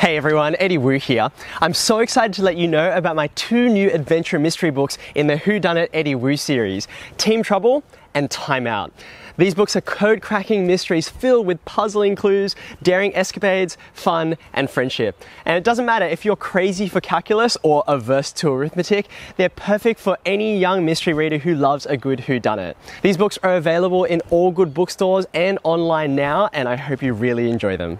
Hey everyone, Eddie Woo here. I'm so excited to let you know about my two new adventure mystery books in the Whodunnit Eddie Woo series, Team Trouble and Time Out. These books are code cracking mysteries filled with puzzling clues, daring escapades, fun, and friendship. And it doesn't matter if you're crazy for calculus or averse to arithmetic, they're perfect for any young mystery reader who loves a good Who Done It. These books are available in all good bookstores and online now, and I hope you really enjoy them.